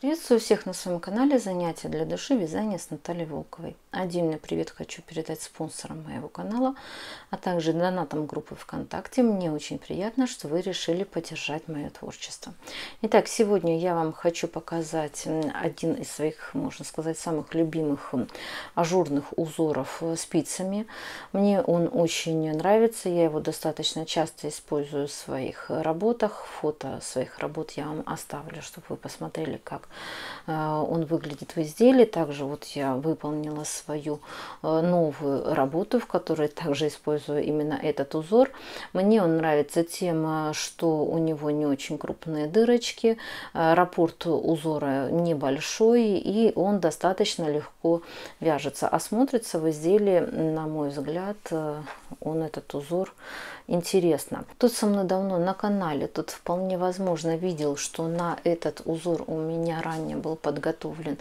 Приветствую всех на своем канале «Занятия для души. Вязание с Натальей Волковой». Отдельный привет хочу передать спонсорам моего канала, а также донатам группы ВКонтакте. Мне очень приятно, что вы решили поддержать мое творчество. Итак, сегодня я вам хочу показать один из своих, можно сказать, самых любимых ажурных узоров спицами. Мне он очень нравится, я его достаточно часто использую в своих работах. Фото своих работ я вам оставлю, чтобы вы посмотрели, как Э, он выглядит в изделии. Также вот я выполнила свою э, новую работу, в которой также использую именно этот узор. Мне он нравится тем, э, что у него не очень крупные дырочки, раппорт узора небольшой и он достаточно легко вяжется. А смотрится в изделии, на мой взгляд, он этот узор интересно. Тут со мной давно на канале, тут вполне возможно видел, что на этот узор у меня ранее был подготовлен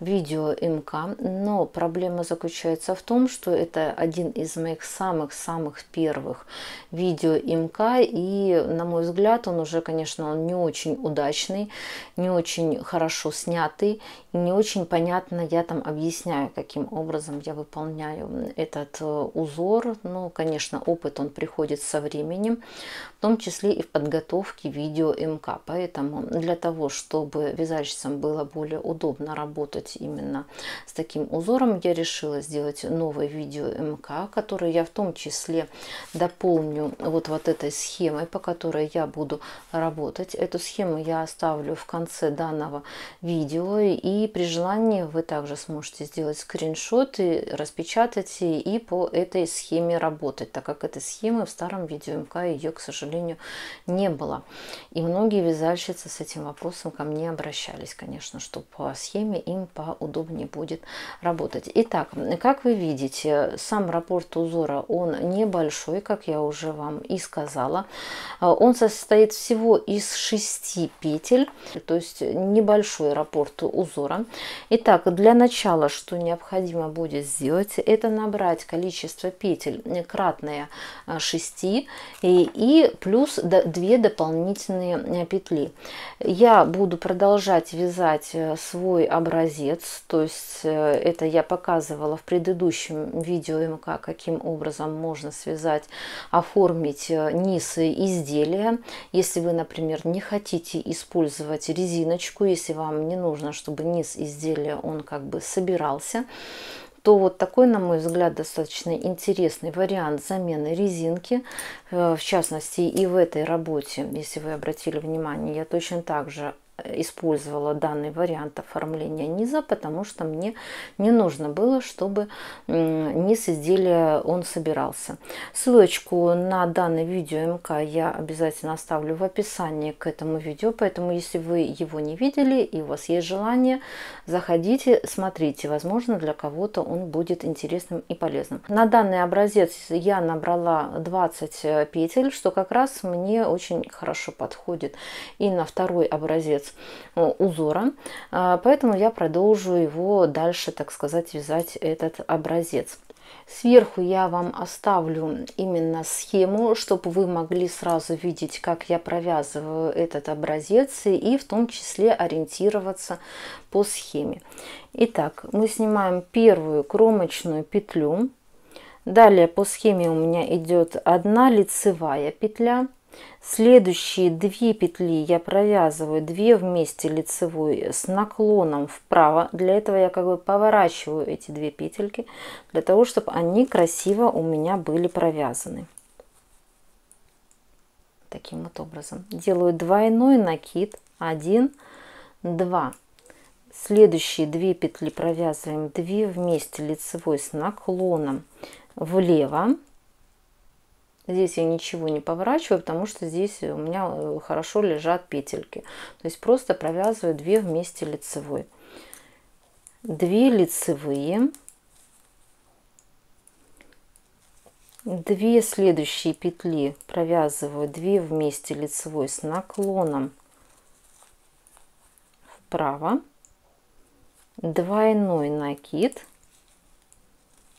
видео МК, но проблема заключается в том, что это один из моих самых-самых первых видео МК, и на мой взгляд он уже, конечно, он не очень удачный, не очень хорошо снятый, не очень понятно я там объясняю, каким образом я выполняю этот э, узор. Ну, конечно, опыт он приходит со временем, в том числе и в подготовке видео МК. Поэтому для того, чтобы вязальщицам было более удобно работать именно с таким узором, я решила сделать новое видео МК, которое я в том числе дополню вот, вот этой схемой, по которой я буду работать. Эту схему я оставлю в конце данного видео и при желании вы также сможете сделать скриншоты, распечатать и по этой схеме работать, так как этой схемы в старом видео МК ее, к сожалению, не было. И многие вязальщицы с этим вопросом ко мне обращались, конечно, что по схеме им поудобнее будет работать. Итак, как вы видите, сам раппорт узора, он небольшой, как я уже вам и сказала. Он состоит всего из шести петель, то есть небольшой раппорт узора. Итак, для начала, что необходимо будет сделать, это набрать количество петель кратное 6 и, и плюс 2 дополнительные э, петли. Я буду продолжать вязать э, свой образец, то есть э, это я показывала в предыдущем видео МК, каким образом можно связать, оформить низ изделия. Если вы, например, не хотите использовать резиночку, если вам не нужно, чтобы низ изделия он как бы собирался, то вот такой, на мой взгляд, достаточно интересный вариант замены резинки. Э, в частности, и в этой работе, если вы обратили внимание, я точно так же использовала данный вариант оформления низа, потому что мне не нужно было, чтобы низ изделия он собирался. Ссылочку на данное видео МК я обязательно оставлю в описании к этому видео, поэтому если вы его не видели и у вас есть желание, заходите, смотрите, возможно для кого-то он будет интересным и полезным. На данный образец я набрала 20 петель, что как раз мне очень хорошо подходит. И на второй образец Э, узора, э, поэтому я продолжу его дальше, так сказать, вязать этот образец. Сверху я вам оставлю именно схему, чтобы вы могли сразу видеть, как я провязываю этот образец и в том числе ориентироваться по схеме. Итак, мы снимаем первую кромочную петлю. Далее по схеме у меня идет одна лицевая петля – Следующие две петли я провязываю 2 вместе лицевой с наклоном вправо. Для этого я как бы поворачиваю эти две петельки, для того, чтобы они красиво у меня были провязаны. Таким вот образом. Делаю двойной накид. 1, 2. Следующие две петли провязываем 2 вместе лицевой с наклоном влево Здесь я ничего не поворачиваю, потому что здесь у меня э, хорошо лежат петельки. То есть просто провязываю 2 вместе лицевой. 2 лицевые. 2 следующие петли провязываю 2 вместе лицевой с наклоном вправо. Двойной накид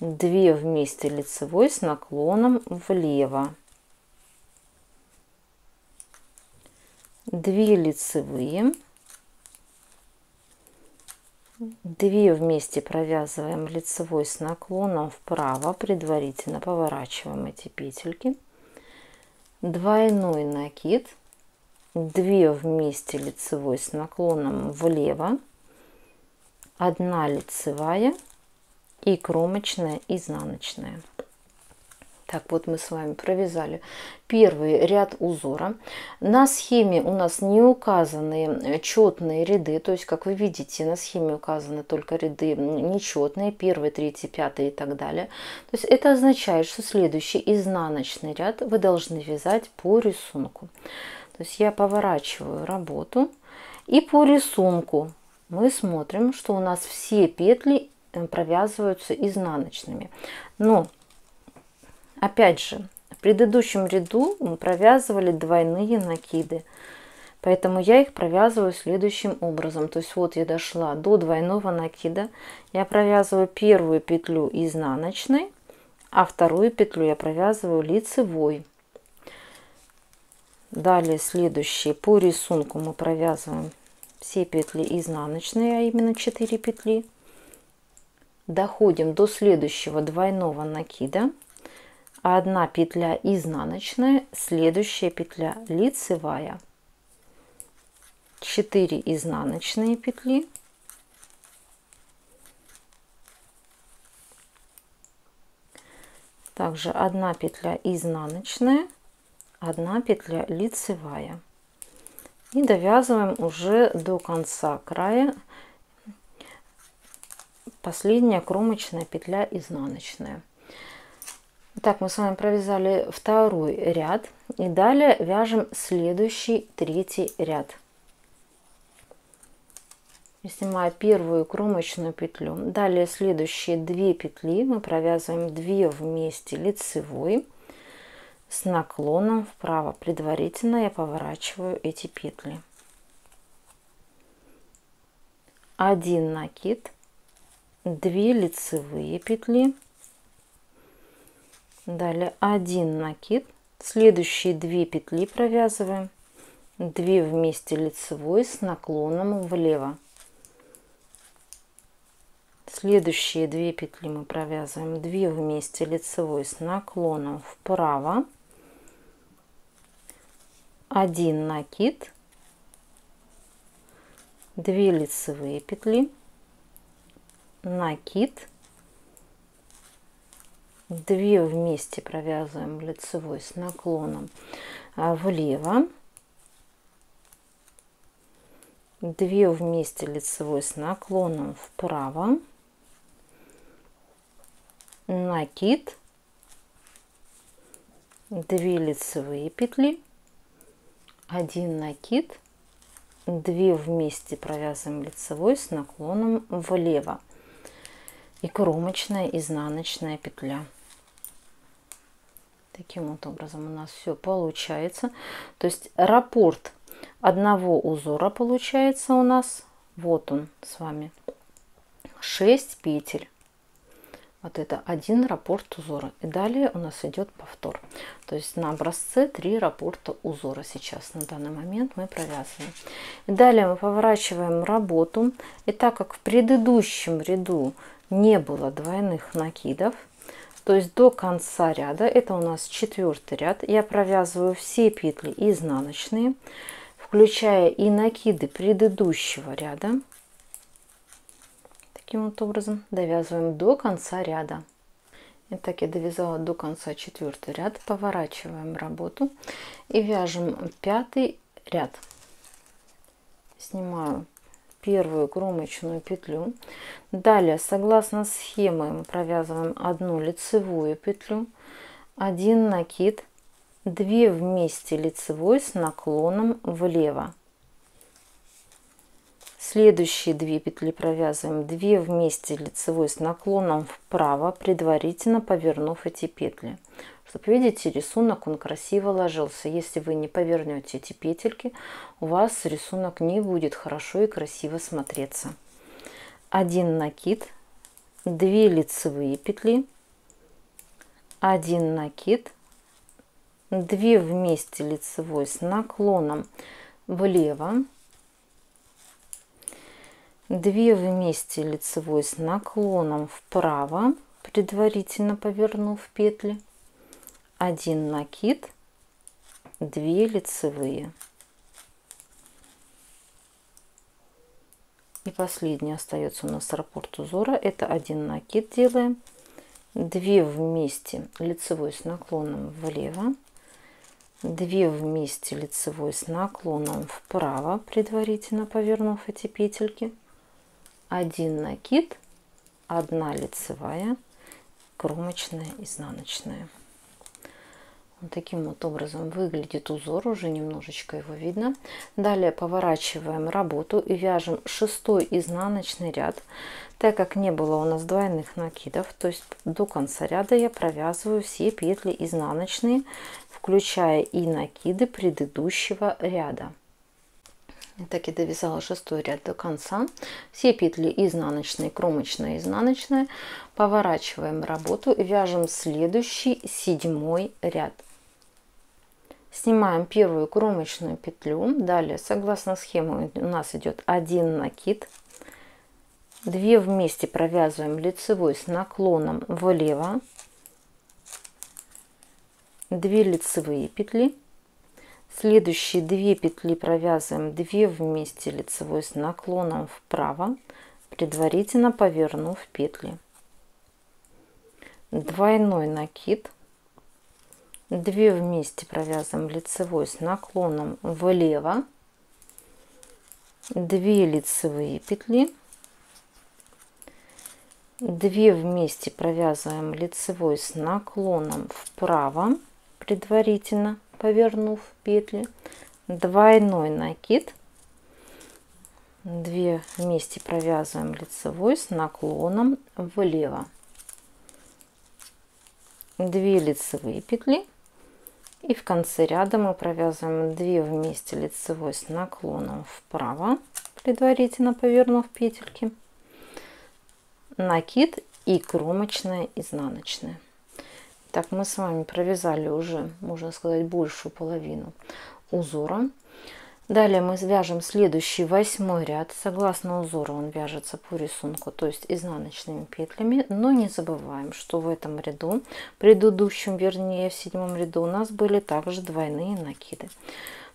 2 вместе лицевой с наклоном влево. 2 лицевые. 2 вместе провязываем лицевой с наклоном вправо, предварительно поворачиваем эти петельки. Двойной накид, 2 вместе лицевой с наклоном влево, 1 лицевая и кромочная изнаночная. Так, вот мы с вами провязали первый ряд узора. На схеме у нас не указаны четные ряды, то есть, как вы видите, на схеме указаны только ряды нечетные, первый, третий, пятый и так далее. То есть, это означает, что следующий изнаночный ряд вы должны вязать по рисунку. То есть, я поворачиваю работу и по рисунку мы смотрим, что у нас все петли провязываются изнаночными. Но Опять же, в предыдущем ряду мы провязывали двойные накиды. Поэтому я их провязываю следующим образом. То есть вот я дошла до двойного накида. Я провязываю первую петлю изнаночной, а вторую петлю я провязываю лицевой. Далее следующие по рисунку мы провязываем все петли изнаночные, а именно 4 петли. Доходим до следующего двойного накида. Одна петля изнаночная, следующая петля лицевая, 4 изнаночные петли, также одна петля изнаночная, одна петля лицевая. И довязываем уже до конца края последняя кромочная петля изнаночная. Так, мы с вами провязали второй ряд и далее вяжем следующий третий ряд. Снимаю первую кромочную петлю. Далее следующие две петли мы провязываем 2 вместе лицевой с наклоном вправо. Предварительно я поворачиваю эти петли. Один накид, 2 лицевые петли Далее один накид. Следующие две петли провязываем. 2 вместе лицевой с наклоном влево. Следующие две петли мы провязываем 2 вместе лицевой с наклоном вправо. Один накид. 2 лицевые петли. Накид 2 вместе провязываем лицевой с наклоном а, влево. 2 вместе лицевой с наклоном вправо. Накид 2 лицевые петли. 1 накид 2 вместе провязываем лицевой с наклоном влево и кромочная изнаночная петля Таким вот образом у нас все получается. То есть раппорт одного узора получается у нас. Вот он с вами. 6 петель. Вот это один раппорт узора. И далее у нас идет повтор. То есть на образце 3 раппорта узора сейчас на данный момент мы провязываем. И далее мы поворачиваем работу. И так как в предыдущем ряду не было двойных накидов, то есть до конца ряда, это у нас четвертый ряд, я провязываю все петли изнаночные, включая и накиды предыдущего ряда. Таким вот образом довязываем до конца ряда. Итак, я довязала до конца четвертый ряд, поворачиваем работу и вяжем пятый ряд. Снимаю первую кромочную петлю. Далее, согласно схеме, мы провязываем одну лицевую петлю, один накид, 2 вместе лицевой с наклоном влево. Следующие две петли провязываем 2 вместе лицевой с наклоном вправо, предварительно повернув эти петли чтобы, видите, рисунок, он красиво ложился. Если вы не повернете эти петельки, у вас рисунок не будет хорошо и красиво смотреться. Один накид, 2 лицевые петли, один накид, 2 вместе лицевой с наклоном влево, 2 вместе лицевой с наклоном вправо, предварительно повернув петли, 1 накид, 2 лицевые. И последний остается у нас раппорт узора. Это один накид делаем. 2 вместе лицевой с наклоном влево. 2 вместе лицевой с наклоном вправо, предварительно повернув эти петельки. 1 накид, 1 лицевая, кромочная, изнаночная. Вот таким вот образом выглядит узор, уже немножечко его видно. Далее поворачиваем работу и вяжем шестой изнаночный ряд. Так как не было у нас двойных накидов, то есть до конца ряда я провязываю все петли изнаночные, включая и накиды предыдущего ряда. Так и довязала шестой ряд до конца. Все петли изнаночные, кромочная, изнаночная. Поворачиваем работу вяжем следующий седьмой ряд. Снимаем первую кромочную петлю. Далее, согласно схеме, у нас идет один накид. Две вместе провязываем лицевой с наклоном влево. Две лицевые петли. Следующие две петли провязываем 2 вместе лицевой с наклоном вправо, предварительно повернув петли. Двойной накид. 2 вместе провязываем лицевой с наклоном влево, 2 лицевые петли, 2 вместе провязываем лицевой с наклоном вправо, предварительно повернув петли, двойной накид, 2 вместе провязываем лицевой с наклоном влево, 2 лицевые петли, и в конце ряда мы провязываем 2 вместе лицевой с наклоном вправо, предварительно повернув петельки, накид и кромочная изнаночная. Так, мы с вами провязали уже, можно сказать, большую половину узора. Далее мы свяжем следующий восьмой ряд. Согласно узору он вяжется по рисунку, то есть изнаночными петлями. Но не забываем, что в этом ряду, предыдущем, вернее в седьмом ряду, у нас были также двойные накиды.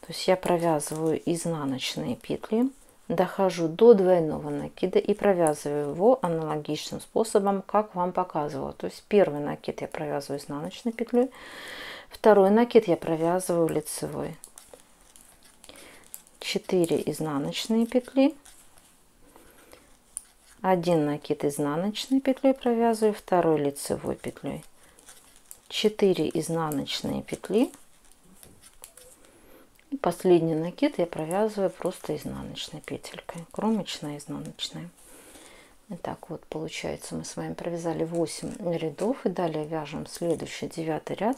То есть я провязываю изнаночные петли, дохожу до двойного накида и провязываю его аналогичным способом, как вам показывала. То есть первый накид я провязываю изнаночной петлей, второй накид я провязываю лицевой. 4 изнаночные петли, 1 накид изнаночной петлей провязываю, второй лицевой петлей, 4 изнаночные петли, последний накид я провязываю просто изнаночной петелькой, кромочная, изнаночная. Итак, вот получается мы с вами провязали 8 рядов и далее вяжем следующий девятый ряд.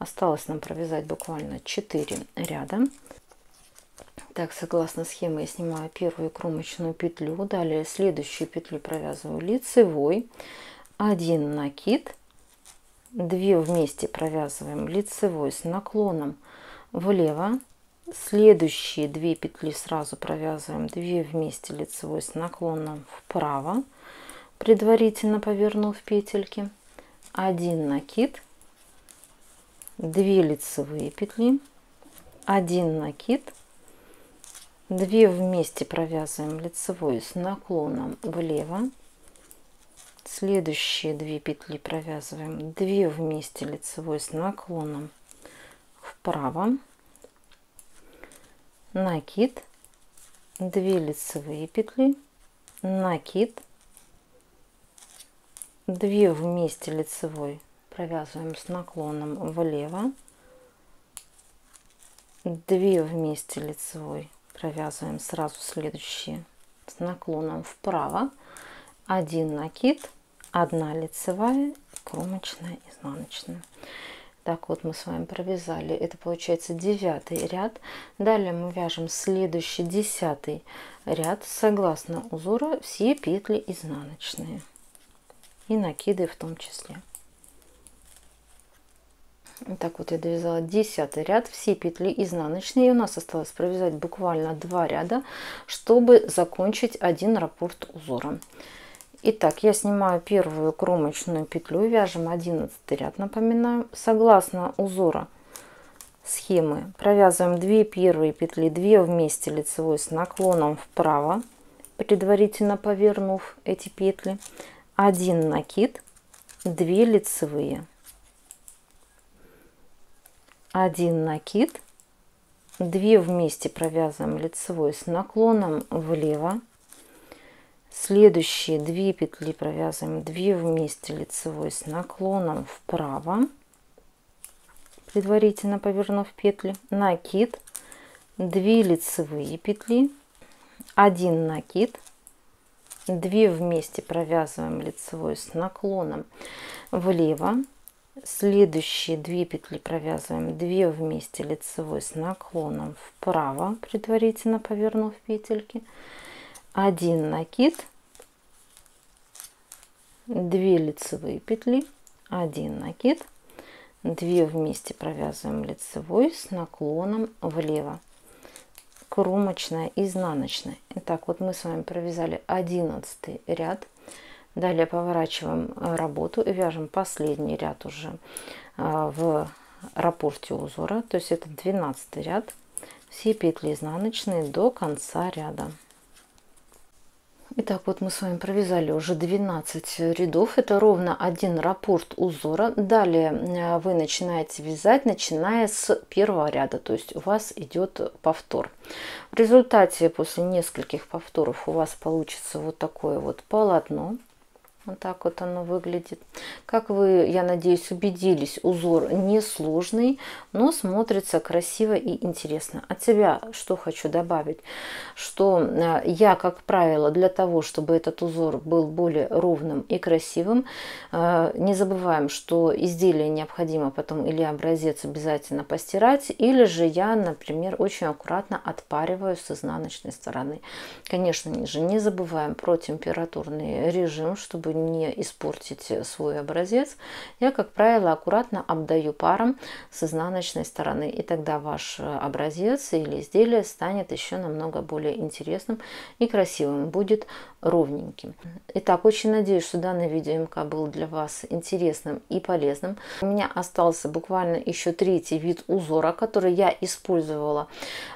Осталось нам провязать буквально 4 ряда. Так, согласно схеме я снимаю первую кромочную петлю, далее следующую петлю провязываю лицевой, один накид, 2 вместе провязываем лицевой с наклоном влево, следующие две петли сразу провязываем. 2 вместе лицевой с наклоном вправо, предварительно повернув петельки, один накид, 2 лицевые петли, один накид, 2 вместе провязываем лицевой с наклоном влево. Следующие 2 петли провязываем. 2 вместе лицевой с наклоном вправо накид 2 лицевые петли накид 2 вместе лицевой провязываем с наклоном влево 2 вместе лицевой провязываем сразу следующие с наклоном вправо один накид одна лицевая кромочная изнаночная так вот мы с вами провязали это получается девятый ряд далее мы вяжем следующий десятый ряд согласно узора все петли изнаночные и накиды в том числе Так вот я довязала 10 ряд, все петли изнаночные. И у нас осталось провязать буквально 2 ряда, чтобы закончить один раппорт узора. Итак, я снимаю первую кромочную петлю, вяжем 11 ряд, напоминаю. Согласно узора схемы провязываем 2 первые петли, 2 вместе лицевой с наклоном вправо, предварительно повернув эти петли. 1 накид, 2 лицевые 1 накид, 2 вместе провязываем лицевой с наклоном влево, следующие 2 петли провязываем. 2 вместе лицевой с наклоном вправо, предварительно повернув петли, накид, 2 лицевые петли, 1 накид, 2 вместе провязываем лицевой с наклоном влево, Следующие две петли провязываем. 2 вместе лицевой с наклоном вправо, предварительно повернув петельки. 1 накид, 2 лицевые петли, 1 накид, 2 вместе провязываем лицевой с наклоном влево кромочная изнаночная итак вот мы с вами провязали 11 ряд Далее поворачиваем э, работу и вяжем последний ряд уже э, в раппорте узора. То есть это 12 ряд. Все петли изнаночные до конца ряда. Итак, вот мы с вами провязали уже 12 рядов. Это ровно один раппорт узора. Далее э, вы начинаете вязать, начиная с первого ряда. То есть у вас идет повтор. В результате после нескольких повторов у вас получится вот такое вот полотно. Вот так вот оно выглядит. Как вы, я надеюсь, убедились, узор несложный, но смотрится красиво и интересно. От себя что хочу добавить, что э, я, как правило, для того, чтобы этот узор был более ровным и красивым, э, не забываем, что изделие необходимо потом или образец обязательно постирать, или же я, например, очень аккуратно отпариваю с изнаночной стороны. Конечно же, не забываем про температурный режим, чтобы не испортить свой образец, я, как правило, аккуратно обдаю паром с изнаночной стороны. И тогда ваш образец или изделие станет еще намного более интересным и красивым, будет ровненьким. Итак, очень надеюсь, что данное видео МК был для вас интересным и полезным. У меня остался буквально еще третий вид узора, который я использовала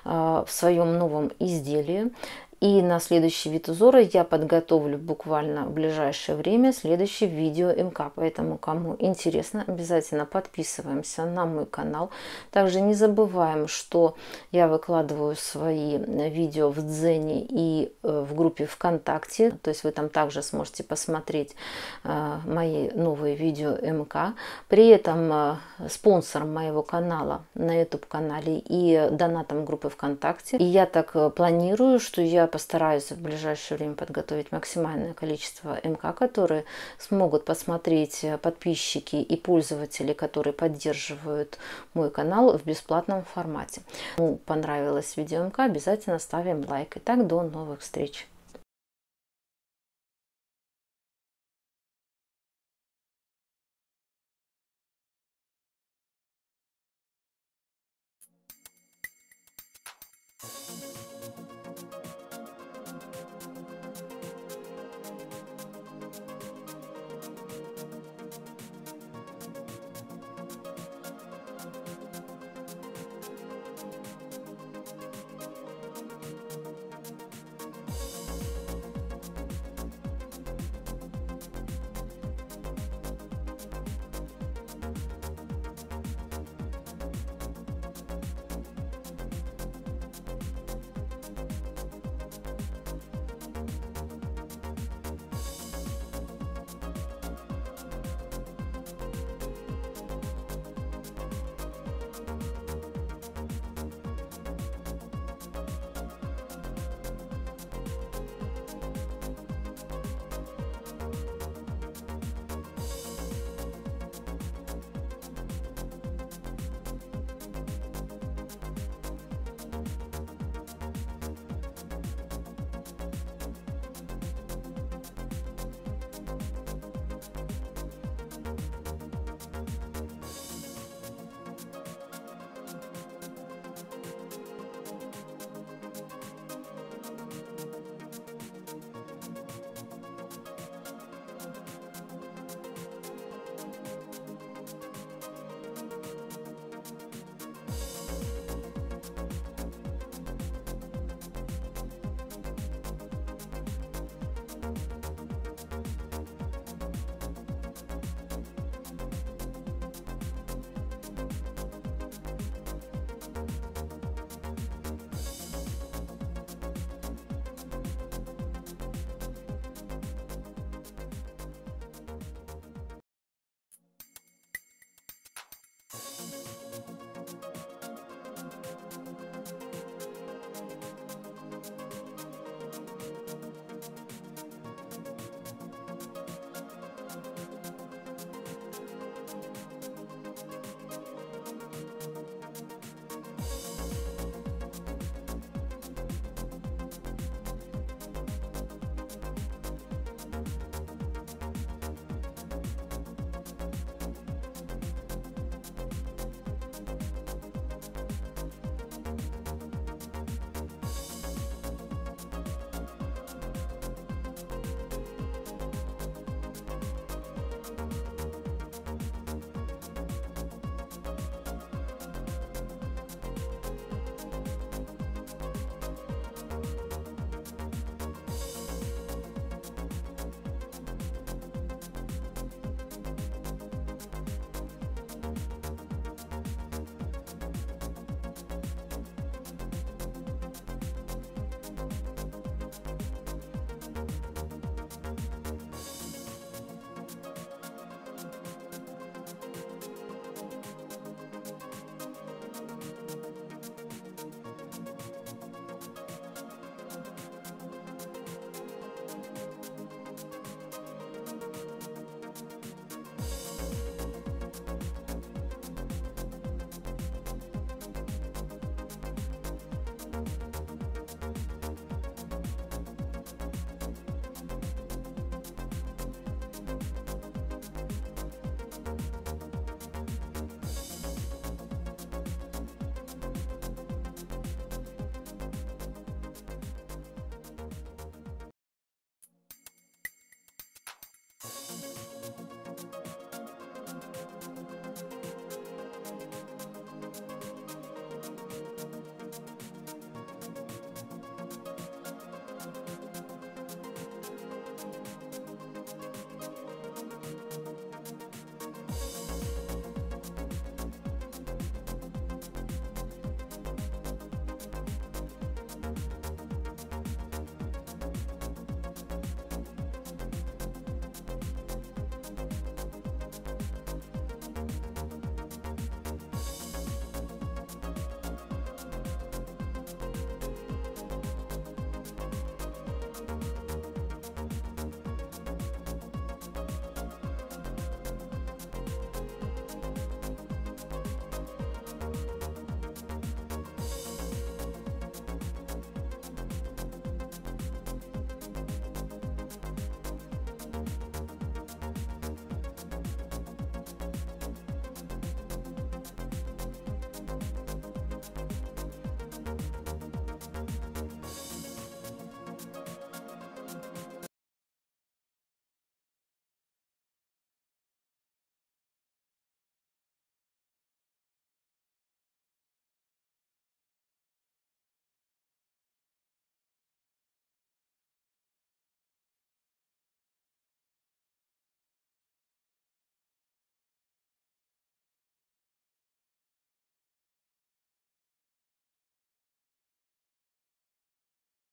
э, в своем новом изделии. И на следующий вид узора я подготовлю буквально в ближайшее время следующий видео МК. Поэтому, кому интересно, обязательно подписываемся на мой канал. Также не забываем, что я выкладываю свои видео в Дзене и э, в группе ВКонтакте. То есть вы там также сможете посмотреть э, мои новые видео МК. При этом э, спонсором моего канала на YouTube канале и донатом группы ВКонтакте. И я так планирую, что я постараюсь в ближайшее время подготовить максимальное количество МК, которые смогут посмотреть подписчики и пользователи, которые поддерживают мой канал в бесплатном формате. Кому понравилось видео МК, обязательно ставим лайк. Итак, до новых встреч!